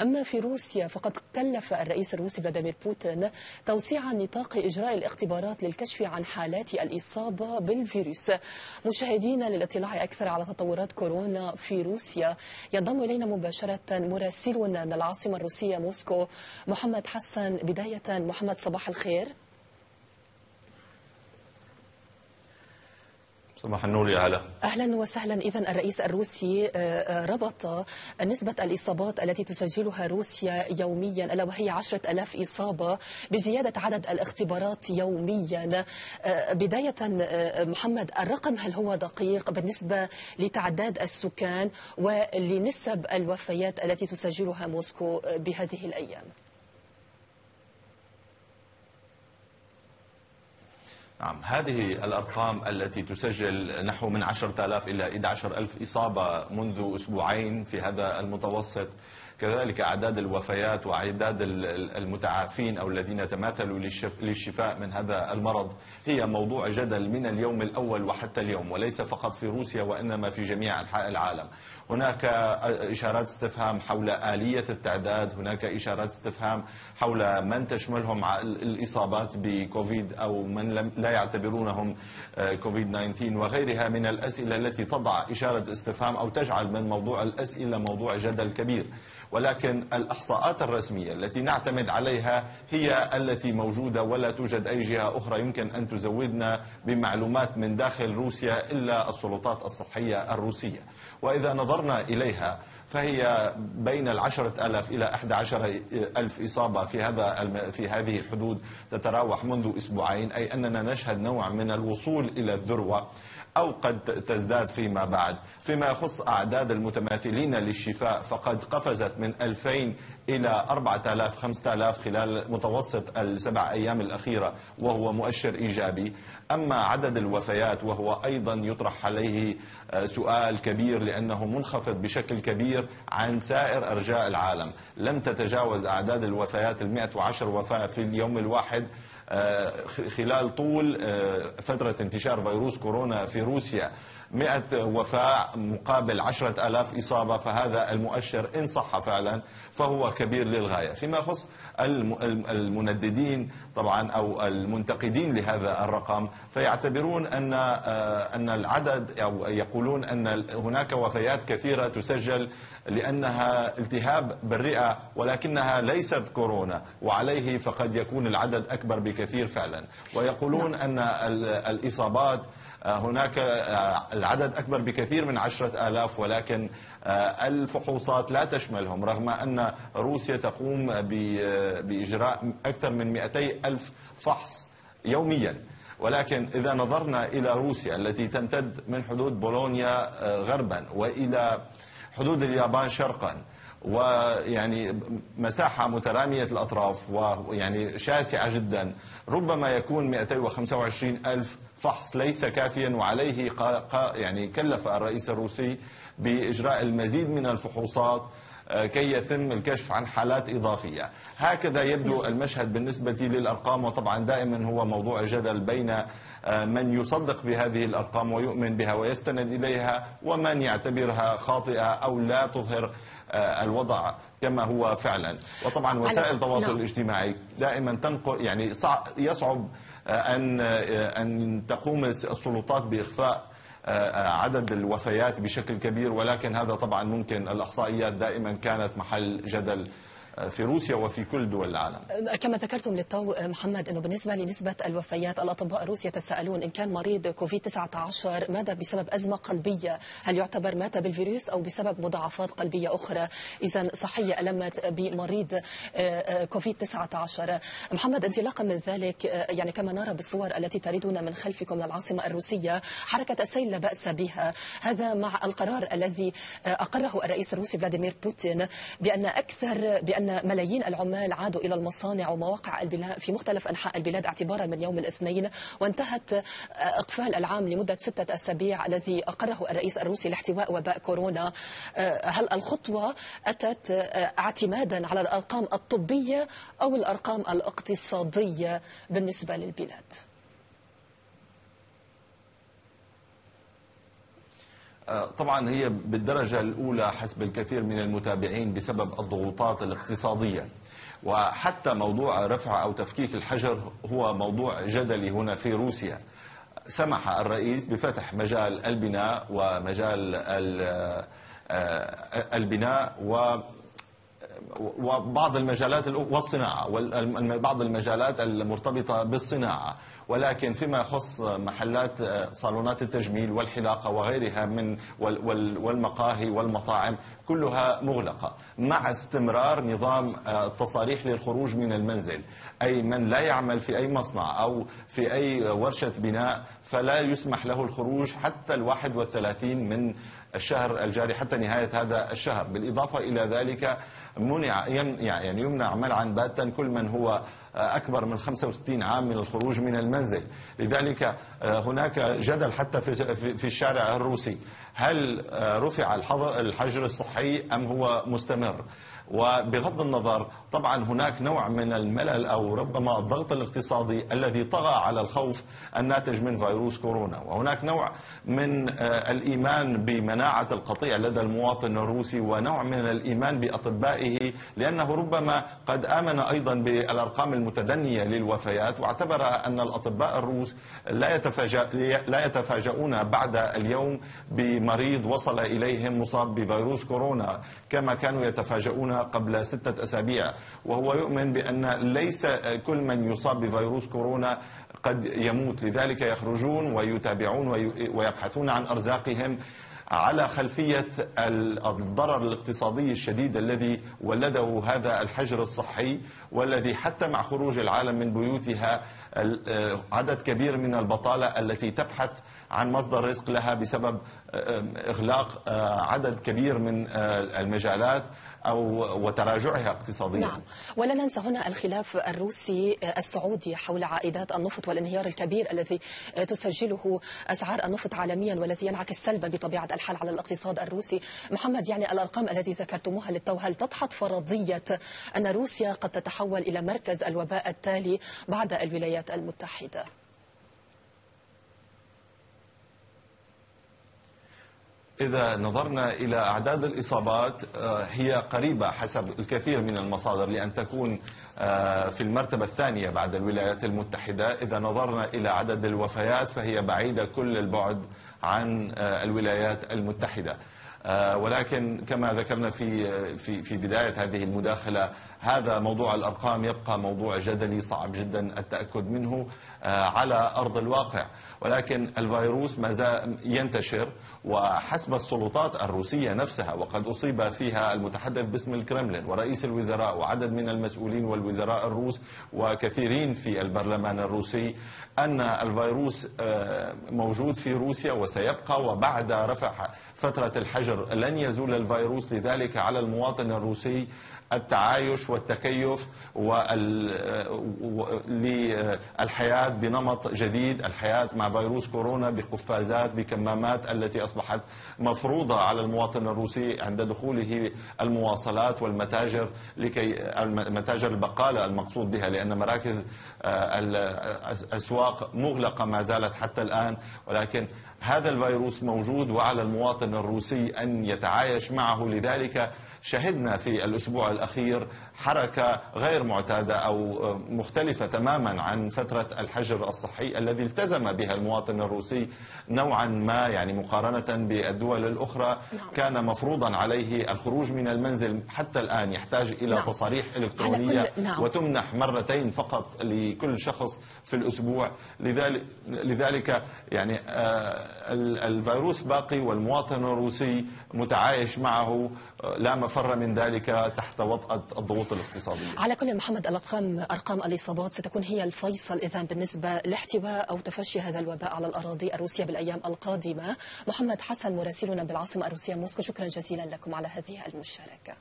أما في روسيا فقد كلف الرئيس الروسي فلاديمير بوتين توسيع نطاق إجراء الاختبارات للكشف عن حالات الإصابة بالفيروس. مشاهدين للاطلاع أكثر على تطورات كورونا في روسيا ينضم إلينا مباشرة مراسلنا من العاصمة الروسية موسكو محمد حسن. بداية محمد صباح الخير. صباح النور يا هلا أهلا وسهلا. اذا الرئيس الروسي ربط نسبة الإصابات التي تسجلها روسيا يوميا ألا وهي عشرة ألاف إصابة بزيادة عدد الاختبارات يوميا. بداية محمد الرقم هل هو دقيق بالنسبة لتعداد السكان ولنسب الوفيات التي تسجلها موسكو بهذه الأيام؟ نعم هذه الأرقام التي تسجل نحو من 10,000 إلى 11,000 إصابة منذ أسبوعين في هذا المتوسط. كذلك أعداد الوفيات وأعداد المتعافين أو الذين تماثلوا للشفاء من هذا المرض. هي موضوع جدل من اليوم الأول وحتى اليوم وليس فقط في روسيا وإنما في جميع أنحاء العالم. هناك إشارات استفهام حول آلية التعداد هناك إشارات استفهام حول من تشملهم الإصابات بكوفيد أو من لم لا يعتبرونهم كوفيد 19 وغيرها من الأسئلة التي تضع إشارة استفهام أو تجعل من موضوع الأسئلة موضوع جدل كبير. ولكن الإحصاءات الرسمية التي نعتمد عليها هي التي موجودة ولا توجد أي جهة أخرى يمكن أن تزودنا بمعلومات من داخل روسيا إلا السلطات الصحية الروسية. وإذا نظرنا إليها فهي بين العشرة ألاف إلى أحد عشر ألف إصابة في هذا في هذه الحدود تتراوح منذ أسبوعين أي أننا نشهد نوع من الوصول إلى الذروة أو قد تزداد فيما بعد. فيما يخص أعداد المتماثلين للشفاء فقد قفزت من 2000 إلى 4000 5000 خلال متوسط السبع أيام الأخيرة وهو مؤشر إيجابي. أما عدد الوفيات وهو أيضا يطرح عليه سؤال كبير لأنه منخفض بشكل كبير عن سائر أرجاء العالم. لم تتجاوز أعداد الوفيات ال 110 وفاة في اليوم الواحد خلال طول فترة انتشار فيروس كورونا في روسيا 100 وفاة مقابل 10 ألاف إصابة فهذا المؤشر إن صح فعلا فهو كبير للغاية. فيما يخص المنددين طبعا أو المنتقدين لهذا الرقم فيعتبرون أن أن العدد أو يقولون أن هناك وفيات كثيرة تسجل لأنها التهاب بالرئة ولكنها ليست كورونا وعليه فقد يكون العدد أكبر بكثير فعلا. ويقولون أن الإصابات هناك العدد أكبر بكثير من عشرة آلاف ولكن الفحوصات لا تشملهم رغم أن روسيا تقوم بإجراء أكثر من 200 ألف فحص يوميا. ولكن إذا نظرنا إلى روسيا التي تمتد من حدود بولونيا غربا وإلى حدود اليابان شرقا ويعني مساحة مترامية الأطراف ويعني شاسعة جدا. ربما يكون 225 ألف فحص ليس كافيا وعليه يعني كلف الرئيس الروسي بإجراء المزيد من الفحوصات كي يتم الكشف عن حالات إضافية. هكذا يبدو المشهد بالنسبة للأرقام وطبعا دائما هو موضوع جدل بين من يصدق بهذه الأرقام ويؤمن بها ويستند إليها ومن يعتبرها خاطئة أو لا تظهر الوضع كما هو فعلا. وطبعا وسائل التواصل نعم. الاجتماعي دائما تنقل يعني يصعب أن أن تقوم السلطات بإخفاء عدد الوفيات بشكل كبير. ولكن هذا طبعا ممكن الإحصائيات دائما كانت محل جدل. في روسيا وفي كل دول العالم. كما ذكرتم للتو محمد إنه بالنسبة لنسبة الوفيات الأطباء الروس يتساءلون إن كان مريض كوفيد 19 ماذا بسبب أزمة قلبية؟ هل يعتبر مات بالفيروس أو بسبب مضاعفات قلبية أخرى؟ اذا صحيه المت بمريض كوفيد 19 محمد انطلاقا من ذلك يعني كما نرى بالصور التي تريدنا من خلفكم من العاصمه الروسية حركة السيل لا بأس بها. هذا مع القرار الذي أقره الرئيس الروسي فلاديمير بوتين بأن أكثر بأن أن ملايين العمال عادوا إلى المصانع ومواقع البلاد في مختلف أنحاء البلاد اعتبارا من يوم الاثنين وانتهت إقفال العام لمدة ستة أسابيع الذي أقره الرئيس الروسي لاحتواء وباء كورونا هل الخطوة أتت اعتمادا على الأرقام الطبية أو الأرقام الاقتصادية بالنسبة للبلاد؟ طبعا هي بالدرجة الأولى حسب الكثير من المتابعين بسبب الضغوطات الاقتصادية. وحتى موضوع رفع أو تفكيك الحجر هو موضوع جدلي هنا في روسيا. سمح الرئيس بفتح مجال البناء ومجال البناء و وبعض المجالات والصناعة وبعض المجالات المرتبطة بالصناعة. ولكن فيما يخص محلات صالونات التجميل والحلاقة وغيرها من والمقاهي والمطاعم كلها مغلقة مع استمرار نظام التصاريح للخروج من المنزل. أي من لا يعمل في أي مصنع أو في أي ورشة بناء فلا يسمح له الخروج حتى الواحد والثلاثين من الشهر الجاري حتى نهاية هذا الشهر. بالإضافة إلى ذلك منع يعني يمنع منعا باتا. كل من هو أكبر من 65 عام من الخروج من المنزل. لذلك هناك جدل حتى في الشارع الروسي. هل رفع الحجر الصحي أم هو مستمر؟ وبغض النظر طبعا هناك نوع من الملل أو ربما الضغط الاقتصادي الذي طغى على الخوف الناتج من فيروس كورونا. وهناك نوع من الإيمان بمناعة القطيع لدى المواطن الروسي ونوع من الإيمان بأطبائه لأنه ربما قد آمن أيضا بالأرقام المتدنية للوفيات واعتبر أن الأطباء الروس لا يتفاجأ لا يتفاجؤون بعد اليوم بمريض وصل إليهم مصاب بفيروس كورونا كما كانوا يتفاجؤون قبل ستة أسابيع وهو يؤمن بأن ليس كل من يصاب بفيروس كورونا قد يموت. لذلك يخرجون ويتابعون ويبحثون عن أرزاقهم على خلفية الضرر الاقتصادي الشديد الذي ولده هذا الحجر الصحي والذي حتى مع خروج العالم من بيوتها عدد كبير من البطالة التي تبحث عن مصدر رزق لها بسبب إغلاق عدد كبير من المجالات. أو وتراجعها اقتصاديا. نعم. ولا ننسى هنا الخلاف الروسي السعودي حول عائدات النفط والانهيار الكبير الذي تسجله أسعار النفط عالميا والذي ينعكس سلبا بطبيعة الحال على الاقتصاد الروسي. محمد يعني الأرقام التي ذكرتموها للتو هل تدحض فرضية أن روسيا قد تتحول إلى مركز الوباء التالي بعد الولايات المتحدة. إذا نظرنا إلى أعداد الإصابات هي قريبة حسب الكثير من المصادر لأن تكون في المرتبة الثانية بعد الولايات المتحدة. إذا نظرنا إلى عدد الوفيات فهي بعيدة كل البعد عن الولايات المتحدة. ولكن كما ذكرنا في في في بداية هذه المداخلة هذا موضوع الأرقام يبقى موضوع جدلي صعب جدا التأكد منه. على أرض الواقع. ولكن الفيروس ما زال ينتشر وحسب السلطات الروسية نفسها وقد أصيب فيها المتحدث باسم الكرملين ورئيس الوزراء وعدد من المسؤولين والوزراء الروس وكثيرين في البرلمان الروسي أن الفيروس موجود في روسيا وسيبقى وبعد رفع فترة الحجر لن يزول الفيروس لذلك على المواطن الروسي التعايش والتكيف للحياة بنمط جديد الحياة مع فيروس كورونا بقفازات بكمامات التي أصبحت مفروضة على المواطن الروسي عند دخوله المواصلات والمتاجر لكي المتاجر البقالة المقصود بها لأن مراكز الأسواق مغلقة ما زالت حتى الآن. ولكن هذا الفيروس موجود وعلى المواطن الروسي أن يتعايش معه. لذلك شهدنا في الأسبوع الأخير حركة غير معتادة أو مختلفة تماما عن فترة الحجر الصحي الذي التزم بها المواطن الروسي نوعا ما يعني مقارنة بالدول الأخرى نعم. كان مفروضا عليه الخروج من المنزل حتى الآن يحتاج إلى نعم. تصاريح إلكترونية نعم. وتمنح مرتين فقط لكل شخص في الأسبوع لذلك, لذلك يعني الفيروس باقي والمواطن الروسي متعايش معه لا مفر من ذلك تحت وطأة الضغوط الاقتصادية على كل محمد الأرقام أرقام الإصابات ستكون هي الفيصل. إذا بالنسبة لاحتواء أو تفشي هذا الوباء على الأراضي الروسية بالأيام القادمة محمد حسن مراسلنا بالعاصمة الروسية موسكو. شكرا جزيلا لكم على هذه المشاركة.